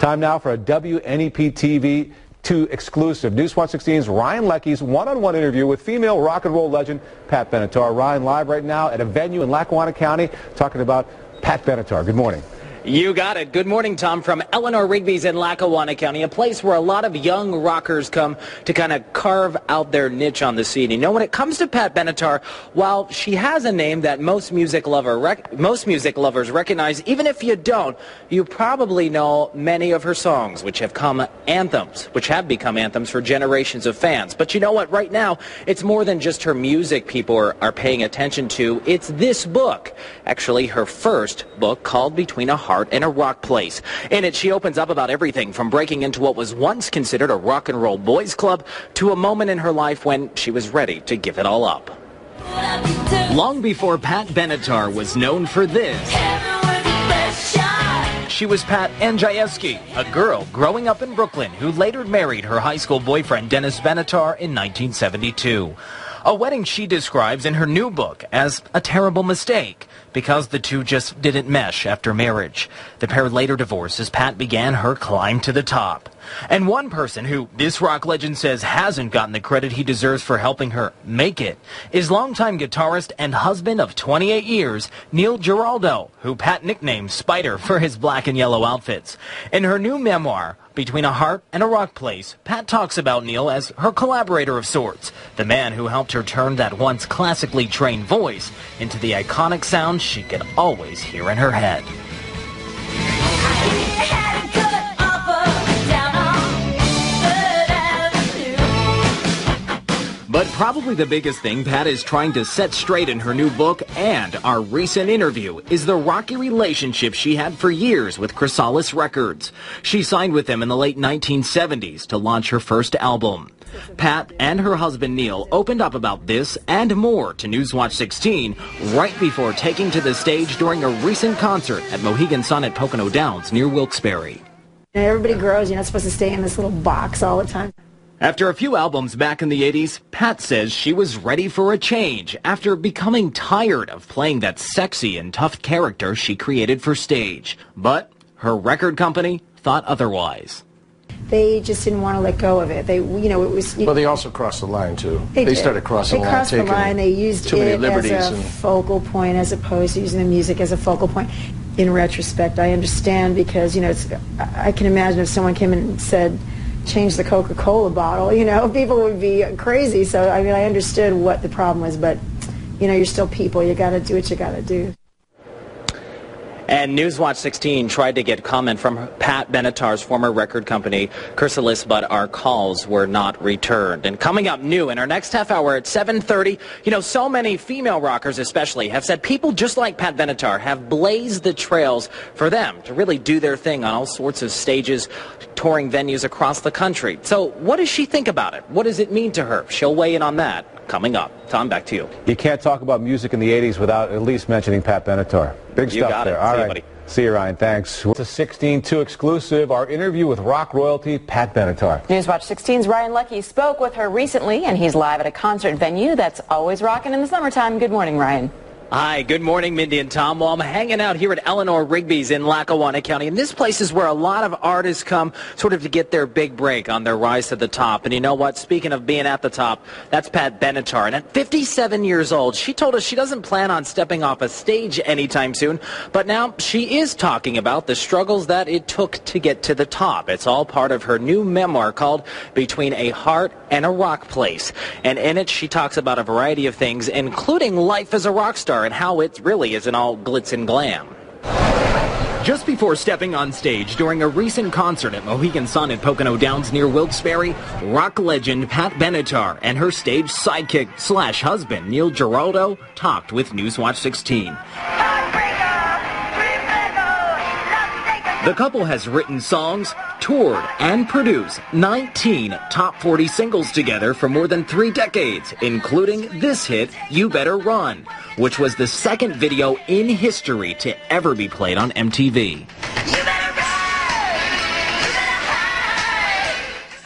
Time now for a WNEP TV 2 exclusive. Newswatch 16's Ryan Leckey's one-on-one interview with female rock and roll legend Pat Benatar. Ryan live right now at a venue in Lackawanna County talking about Pat Benatar. Good morning. You got it. Good morning, Tom, from Eleanor Rigby's in Lackawanna County, a place where a lot of young rockers come to kind of carve out their niche on the scene. You know, when it comes to Pat Benatar, while she has a name that most music lover most music lovers recognize, even if you don't, you probably know many of her songs, which have come anthems, which have become anthems for generations of fans. But you know what? Right now, it's more than just her music people are, are paying attention to. It's this book, actually her first book called Between a heart and a rock place. In it, she opens up about everything from breaking into what was once considered a rock and roll boys club to a moment in her life when she was ready to give it all up. Long before Pat Benatar was known for this, she was Pat Andrzejewski, a girl growing up in Brooklyn who later married her high school boyfriend Dennis Benatar in 1972. A wedding she describes in her new book as a terrible mistake because the two just didn't mesh after marriage. The pair later divorced as Pat began her climb to the top. And one person who this rock legend says hasn't gotten the credit he deserves for helping her make it is longtime guitarist and husband of 28 years, Neil Giraldo, who Pat nicknamed Spider for his black and yellow outfits. In her new memoir, Between a Heart and a Rock Place, Pat talks about Neil as her collaborator of sorts, the man who helped her turn that once classically trained voice into the iconic sound she could always hear in her head. Probably the biggest thing Pat is trying to set straight in her new book and our recent interview is the rocky relationship she had for years with Chrysalis Records. She signed with them in the late 1970s to launch her first album. Pat and her husband Neil opened up about this and more to Newswatch 16 right before taking to the stage during a recent concert at Mohegan Sun at Pocono Downs near Wilkes-Barre. Everybody grows. You're not supposed to stay in this little box all the time. After a few albums back in the 80s, Pat says she was ready for a change after becoming tired of playing that sexy and tough character she created for stage. But her record company thought otherwise. They just didn't want to let go of it. They, you know, it was. You, Well, they also crossed the line too. They, they started crossing they the line. They crossed the line. They used too many it liberties as a and... focal point as opposed to using the music as a focal point. In retrospect, I understand because you know, it's, I can imagine if someone came and said change the Coca-Cola bottle, you know, people would be crazy. So, I mean, I understood what the problem was, but, you know, you're still people. You got to do what you got to do. And Newswatch 16 tried to get comment from Pat Benatar's former record company, Chrysalis, but our calls were not returned. And coming up new in our next half hour at 7.30, you know, so many female rockers especially have said people just like Pat Benatar have blazed the trails for them to really do their thing on all sorts of stages, touring venues across the country. So what does she think about it? What does it mean to her? She'll weigh in on that coming up. Tom, back to you. You can't talk about music in the 80s without at least mentioning Pat Benatar. Big you stuff there. It. All See right. You, See you, Ryan. Thanks. It's a 16-2 exclusive, our interview with rock royalty Pat Benatar. Newswatch 16's Ryan Leckey spoke with her recently, and he's live at a concert venue that's always rocking in the summertime. Good morning, Ryan. Hi, good morning, Mindy and Tom. Well, I'm hanging out here at Eleanor Rigby's in Lackawanna County, and this place is where a lot of artists come sort of to get their big break on their rise to the top. And you know what? Speaking of being at the top, that's Pat Benatar. And at 57 years old, she told us she doesn't plan on stepping off a stage anytime soon, but now she is talking about the struggles that it took to get to the top. It's all part of her new memoir called Between a Heart and a Rock Place. And in it, she talks about a variety of things, including life as a rock star and how it really isn't all glitz and glam. Just before stepping on stage during a recent concert at Mohegan Sun at Pocono Downs near Wilkes-Barre, rock legend Pat Benatar and her stage sidekick slash husband Neil Giraldo talked with Newswatch 16. The couple has written songs, toured, and produced 19 top 40 singles together for more than three decades, including this hit, You Better Run, which was the second video in history to ever be played on MTV.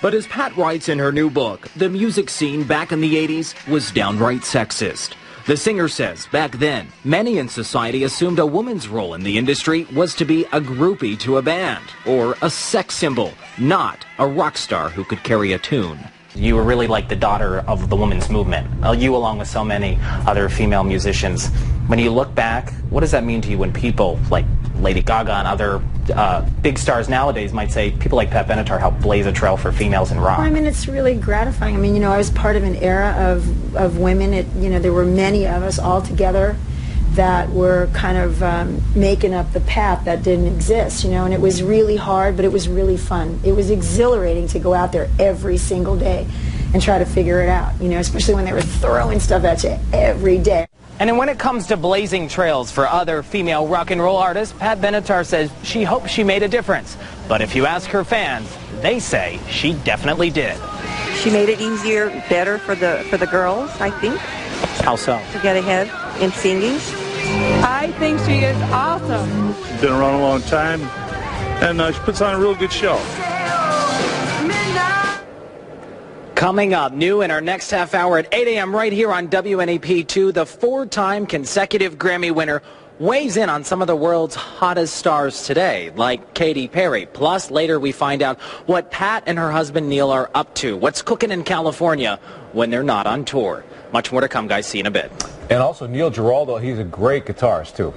But as Pat writes in her new book, the music scene back in the 80s was downright sexist. The singer says back then, many in society assumed a woman's role in the industry was to be a groupie to a band or a sex symbol, not a rock star who could carry a tune. You were really like the daughter of the women's movement, uh, you along with so many other female musicians. When you look back, what does that mean to you when people like Lady Gaga and other uh, big stars nowadays might say people like Pat Benatar helped blaze a trail for females in rock? Well, I mean, it's really gratifying. I mean, you know, I was part of an era of, of women. It, you know, there were many of us all together that were kind of um, making up the path that didn't exist, you know, and it was really hard, but it was really fun. It was exhilarating to go out there every single day and try to figure it out, you know, especially when they were throwing stuff at you every day. And then when it comes to blazing trails for other female rock and roll artists, Pat Benatar says she hopes she made a difference. But if you ask her fans, they say she definitely did. She made it easier, better for the for the girls, I think. How so? To get ahead in singing. I think she is awesome. Been around a long time, and uh, she puts on a real good show. Coming up, new in our next half hour at 8 a.m. right here on WNEP2, the four-time consecutive Grammy winner weighs in on some of the world's hottest stars today, like Katy Perry. Plus, later we find out what Pat and her husband Neil are up to, what's cooking in California when they're not on tour. Much more to come, guys. See you in a bit. And also Neil Giraldo, he's a great guitarist, too.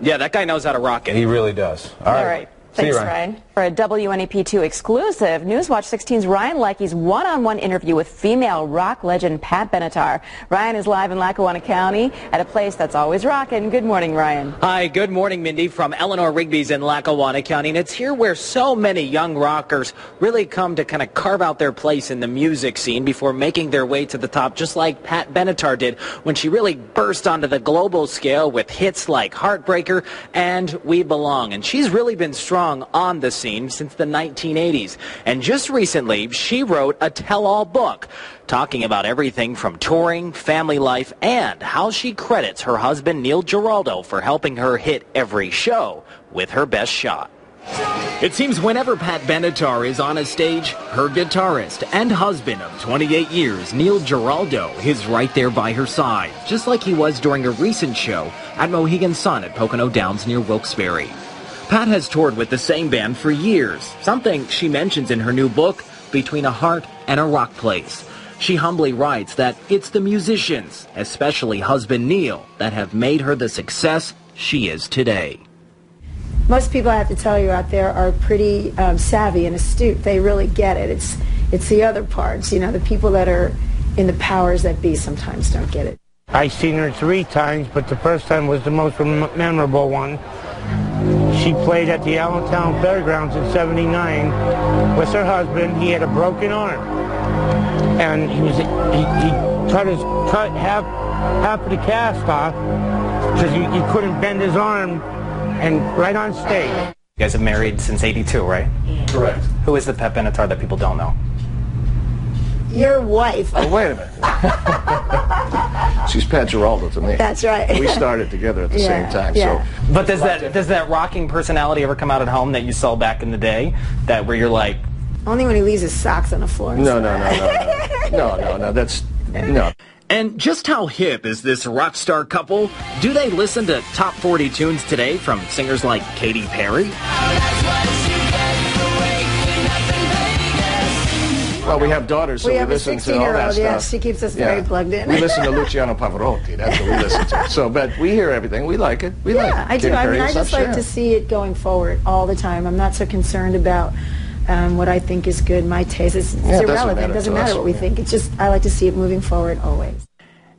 Yeah, that guy knows how to rock it. He really does. All, All right. right. See Thanks, Ryan. Ryan. For a WNEP2 exclusive, Newswatch 16's Ryan Leckey's one-on-one interview with female rock legend Pat Benatar. Ryan is live in Lackawanna County at a place that's always rocking. Good morning, Ryan. Hi, good morning, Mindy, from Eleanor Rigby's in Lackawanna County. And it's here where so many young rockers really come to kind of carve out their place in the music scene before making their way to the top, just like Pat Benatar did when she really burst onto the global scale with hits like Heartbreaker and We Belong. And she's really been strong on the scene since the 1980s. And just recently, she wrote a tell-all book talking about everything from touring, family life, and how she credits her husband Neil Giraldo for helping her hit every show with her best shot. It seems whenever Pat Benatar is on a stage, her guitarist and husband of 28 years, Neil Giraldo, is right there by her side, just like he was during a recent show at Mohegan Sun at Pocono Downs near Wilkes-Barre. Pat has toured with the same band for years, something she mentions in her new book, Between a Heart and a Rock Place. She humbly writes that it's the musicians, especially husband Neil, that have made her the success she is today. Most people, I have to tell you, out there are pretty um, savvy and astute. They really get it. It's, it's the other parts, you know, the people that are in the powers that be sometimes don't get it. I've seen her three times, but the first time was the most memorable one. She played at the Allentown Fairgrounds in 79 with her husband. He had a broken arm. And he was he, he cut his cut half half of the cast off because he, he couldn't bend his arm and right on stage. You guys have married since 82, right? Correct. Who is the Pat Benatar that people don't know? Your wife. Oh, wait a minute. She's Pat Giraldo to me. That's right. We started together at the Yeah, same time. yeah. So But does that does that rocking personality ever come out at home that you saw back in the day? That where you're like, Only when he leaves his socks on the floor. no, no, no, no, no, no, no, no. That's no. And just how hip is this rock star couple? Do they listen to top 40 tunes today from singers like Katy Perry? Well, we have daughters, so We we, listen to all that stuff. yes, she keeps us very plugged in. We listen to Luciano Pavarotti. That's what we listen to. So, but we hear everything. We like it. We like Yeah, it. I do. I mean, I just like to see it going forward all the time. I'm not so concerned about um, what I think is good, my taste. It's, it's Yeah, it doesn't irrelevant. matter It doesn't matter what we yeah. think. It's just I like to see it moving forward always.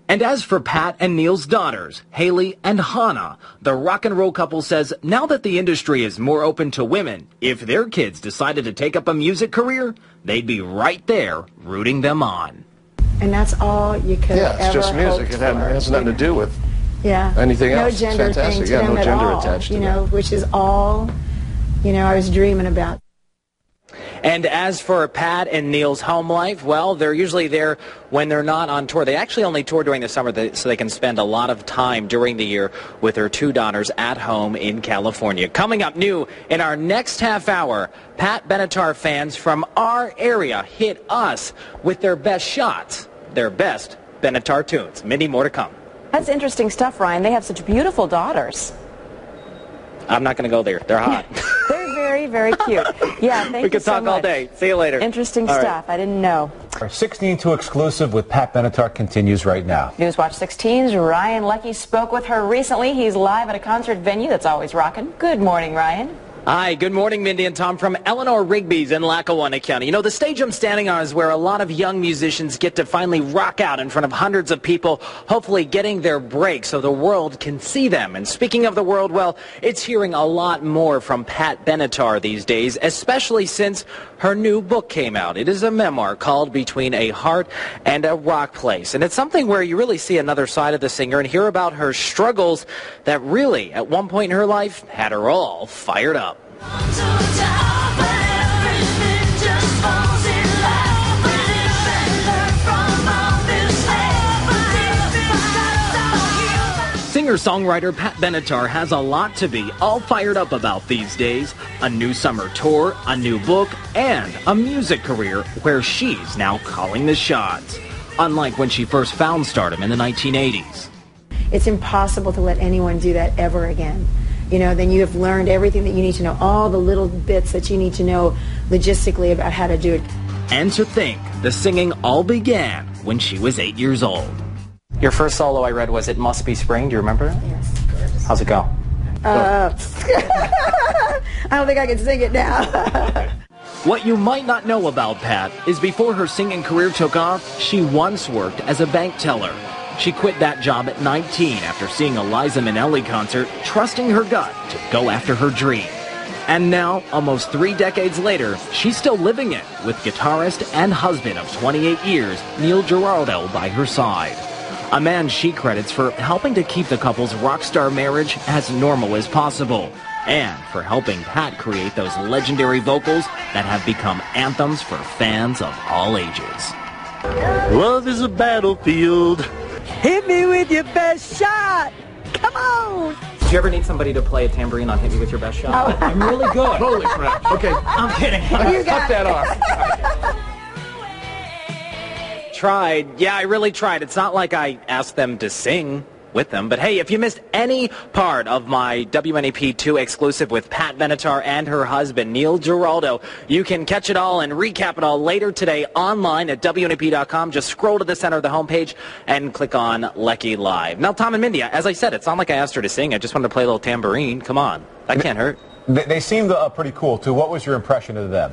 And as for Pat and Neil's daughters, Haley and Hana, the rock and roll couple says now that the industry is more open to women, if their kids decided to take up a music career, they'd be right there rooting them on. And that's all you could Yeah, it's ever just music. It, had, it has nothing to do with yeah. anything else. No It's gender thing fantastic. to Yeah, them no at gender all. attached to you that. know, which is all you know I was dreaming about. And as for Pat and Neil's home life, well, they're usually there when they're not on tour. They actually only tour during the summer so they can spend a lot of time during the year with their two daughters at home in California. Coming up new in our next half hour, Pat Benatar fans from our area hit us with their best shots, their best Benatar tunes. Many more to come. That's interesting stuff, Ryan. They have such beautiful daughters. I'm not going to go there. They're hot. They're very, very cute. Yeah, thank we you could so talk all day. See you later. Interesting All right. stuff. I didn't know. Our 16 to exclusive with Pat Benatar continues right now. Newswatch 16's Ryan Leckey spoke with her recently. He's live at a concert venue that's always rocking. Good morning, Ryan. Hi, good morning, Mindy and Tom from Eleanor Rigby's in Lackawanna County. You know, the stage I'm standing on is where a lot of young musicians get to finally rock out in front of hundreds of people, hopefully getting their break so the world can see them. And speaking of the world, well, it's hearing a lot more from Pat Benatar these days, especially since her new book came out. It is a memoir called Between a Heart and a Rock Place. And it's something where you really see another side of the singer and hear about her struggles that really, at one point in her life, had her all fired up. Singer-songwriter Pat Benatar has a lot to be all fired up about these days. A new summer tour, a new book, and a music career where she's now calling the shots. Unlike when she first found stardom in the 1980s. It's impossible to let anyone do that ever again. You know, then you have learned everything that you need to know, all the little bits that you need to know logistically about how to do it. And to think, the singing all began when she was eight years old. Your first solo I read was It Must Be Spring. Do you remember? Yes. of course. How's it go? Uh, I don't think I can sing it now. What you might not know about Pat is before her singing career took off, she once worked as a bank teller. She quit that job at 19 after seeing a Liza Minnelli concert, trusting her gut to go after her dream. And now, almost three decades later, she's still living it with guitarist and husband of 28 years, Neil Giraldo, by her side. A man she credits for helping to keep the couple's rock star marriage as normal as possible, and for helping Pat create those legendary vocals that have become anthems for fans of all ages. Love is a battlefield. Hit me with your best shot. Come on. Did you ever need somebody to play a tambourine on Hit Me With Your Best Shot? Oh. I'm really good. Holy crap. Okay, I'm kidding. You got cut that off. Tried. Yeah, I really tried. It's not like I asked them to sing with them. But hey, if you missed any part of my WNEP2 exclusive with Pat Benatar and her husband, Neil Giraldo, you can catch it all and recap it all later today online at WNEP.com. Just scroll to the center of the homepage and click on Leckey Live. Now, Tom and Mindy, as I said, it's not like I asked her to sing. I just wanted to play a little tambourine. Come on. That can't hurt. They, they seemed uh, pretty cool, too. What was your impression of them?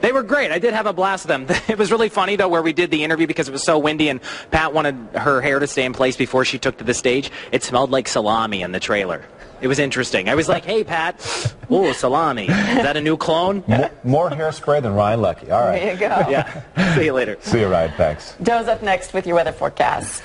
They were great. I did have a blast with them. It was really funny, though, where we did the interview because it was so windy and Pat wanted her hair to stay in place before she took to the stage. It smelled like salami in the trailer. It was interesting. I was like, hey, Pat. Oh, salami. Is that a new clone? More, more hairspray than Ryan Lucky. All right. There you go. Yeah. See you later. See you, Ryan. Thanks. Joe's up next with your weather forecast.